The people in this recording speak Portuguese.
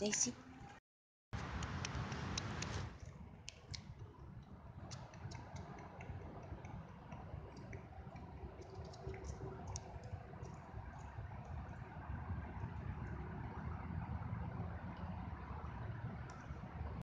Daisy